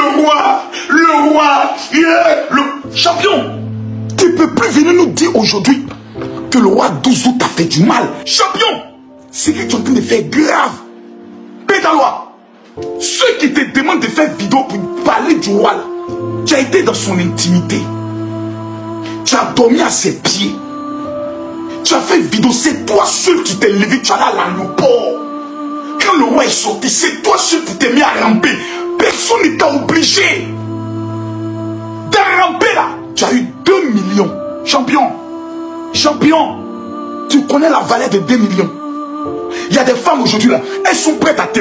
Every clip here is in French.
le roi, le roi, yeah, le champion. Tu ne peux plus venir nous dire aujourd'hui que le roi Douzou t'a fait du mal. Champion, c'est que tu es en train de faire grave. Pédalois, ceux qui te demandent de faire vidéo pour parler du roi, là, tu as été dans son intimité. Tu as dormi à ses pieds. Tu as fait vidéo, c'est toi seul qui t'es levé, tu as là à l'aéroport. Quand le roi est sorti, c'est toi seul qui t'es mis à ramper. Personne ne t'a obligé. De là. Tu as eu 2 millions. Champion. Champion. Tu connais la valeur de 2 millions. Il y a des femmes aujourd'hui là, elles sont prêtes à te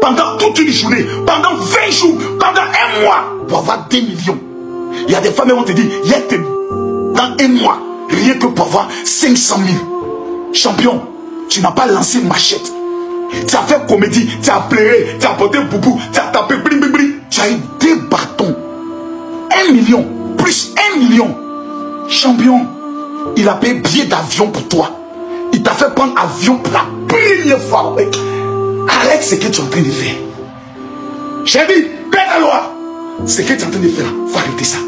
pendant toute une journée, pendant 20 jours, pendant un mois, pour avoir 2 millions. Il y a des femmes qui vont te dire, il y a dans un mois, rien que pour avoir 500 000. Champion, tu n'as pas lancé machette. Tu as fait comédie, tu as pleuré, tu as porté boubou, tu as tapé bling bling bling. Tu as eu deux bâtons. Un million, plus un million. Champion, il a payé billet d'avion pour toi. Il t'a fait prendre avion pour la première fois. Arrête ce que tu es en train de faire. Chérie, paix la loi. Ce que tu es en train de faire, faut arrêter ça.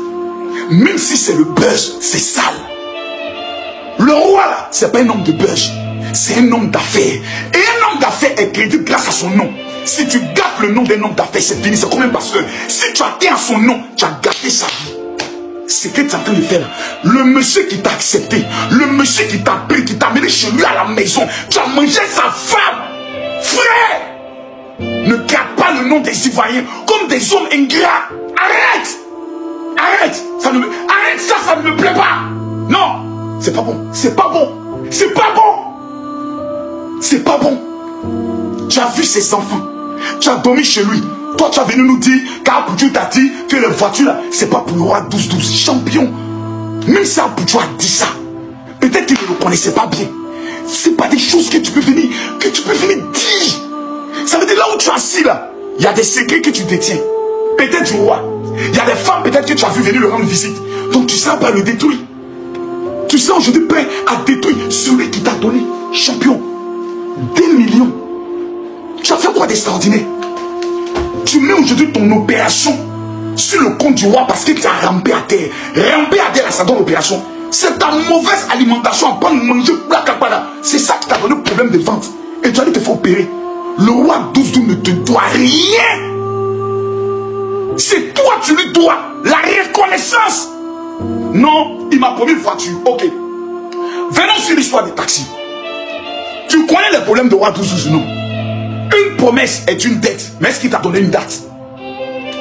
Même si c'est le buzz, c'est sale. Le roi là, c'est pas un homme de buzz. C'est un homme d'affaires. Et un homme est crédible grâce à son nom. Si tu gâtes le nom d'un homme d'affaires, c'est fini. C'est comme un pasteur. Si tu atteins à son nom, tu as gâté sa vie. C'est que tu es en train de faire. Le monsieur qui t'a accepté, le monsieur qui t'a pris, qui t'a amené chez lui à la maison, tu as mangé sa femme. Frère, ne garde pas le nom des Ivoiriens comme des hommes ingrats. Arrête. Arrête. Ça ne me... Arrête ça, ça ne me plaît pas. Non, c'est pas bon. C'est pas bon. C'est pas bon. C'est pas bon. Tu as vu ses enfants. Tu as dormi chez lui. Toi, tu as venu nous dire qu'Aboudiou t'a dit que les voitures là, c'est pas pour le roi 12-12. Champion. Même si Aboudiou a dit ça, peut-être qu'il ne le connaissait pas bien. C'est pas des choses que tu peux venir, que tu peux venir dire. Ça veut dire là où tu es assis là, il y a des secrets que tu détiens. Peut-être du roi. Il y a des femmes peut-être que tu as vu venir le rendre visite. Donc tu sais pas le détruire. Tu sais aujourd'hui prêt à détruire celui qui t'a donné. Champion. Millions. Tu as fait quoi d'extraordinaire? Tu mets aujourd'hui ton opération sur le compte du roi parce que tu as rampé à terre. Rampé à terre, ça donne l'opération. C'est ta mauvaise alimentation à prendre manger C'est ça qui t'a donné le problème de vente. Et tu as dit te faire opérer. Le roi 12 ne te doit rien. C'est toi, tu lui dois la reconnaissance. Non, il m'a promis une voiture. Ok. Venons sur l'histoire des taxis. Tu connais les problèmes de 12 non? Une promesse est une dette. Mais est-ce qu'il t'a donné une date?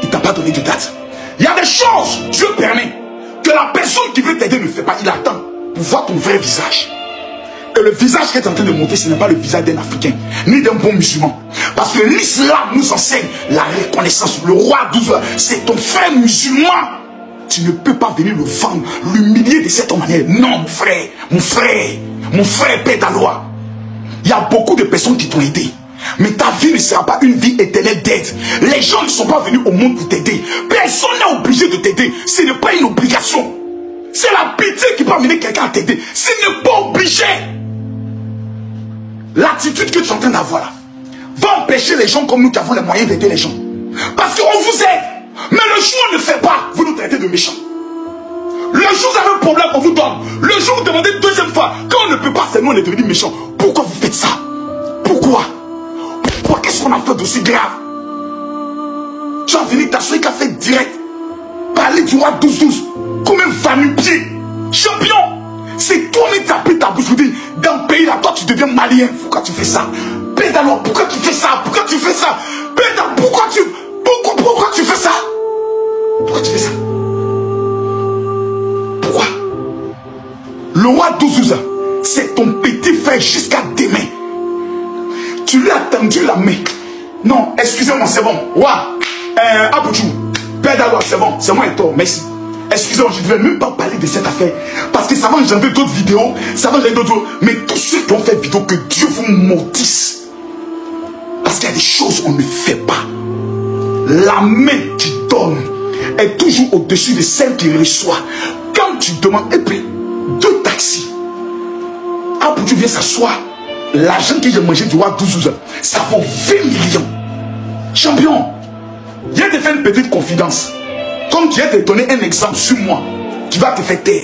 Il t'a pas donné de date? Il y a des choses, Dieu permet, que la personne qui veut t'aider ne fait pas. Il attend pour voir ton vrai visage. Et le visage qui est en train de monter, ce n'est pas le visage d'un Africain, ni d'un bon musulman. Parce que l'islam nous enseigne la reconnaissance. Le roi 12, c'est ton frère musulman. Tu ne peux pas venir le vendre, l'humilier de cette manière. Non, mon frère, mon frère, mon frère père loi. Il y a beaucoup de personnes qui t'ont aidé. Mais ta vie ne sera pas une vie éternelle d'aide. Les gens ne sont pas venus au monde pour t'aider. Personne n'est obligé de t'aider. Ce n'est pas une obligation. C'est la pitié qui peut amener quelqu'un à t'aider. Ce n'est pas obligé. L'attitude que tu es en train d'avoir là va empêcher les gens comme nous qui avons les moyens d'aider les gens. Parce qu'on vous aide. Mais le jour où on ne fait pas, vous nous traitez de méchants. Le jour où vous avez un problème, on vous donne. Le jour où vous demandez deuxième fois, quand on ne peut pas, nous, on méchants. Vous faites ça Pourquoi? Pourquoi Qu'est-ce qu'on a fait d'aussi grave? Tu as venu t'asseoir qu'à fait direct. Parler du roi 12-12. Comme un va-nu-pied. Champion. C'est toi-même qui as pris ta bouche. Dans le pays là, toi tu deviens malien. Pourquoi tu fais ça? Pédalo, pourquoi tu fais ça? Pourquoi tu fais ça? Pourquoi tu... Pourquoi, pourquoi tu fais ça? Pourquoi tu fais ça? Pourquoi? Le roi 12 c'est ton petit frère jusqu'à. Tu lui as tendu la main. Non, excusez-moi, c'est bon. Roi, euh, Aboudjou, Pédalo, c'est bon, c'est moi et toi, merci. Excusez-moi, je ne vais même pas parler de cette affaire. Parce que ça va engendrer d'autres vidéos. Ça va engendrer d'autres. Mais tous ceux qui ont fait vidéo, que Dieu vous maudisse. Parce qu'il y a des choses qu'on ne fait pas. La main qui donne est toujours au-dessus de celle qui reçoit. Quand tu demandes, et puis, deux taxis. Pour tu viens s'asseoir. L'argent que j'ai mangé du roi 12 ça vaut 20 millions. Champion, Je te fais une petite confidence. Comme tu as te donné un exemple sur moi, tu vas te faire taire.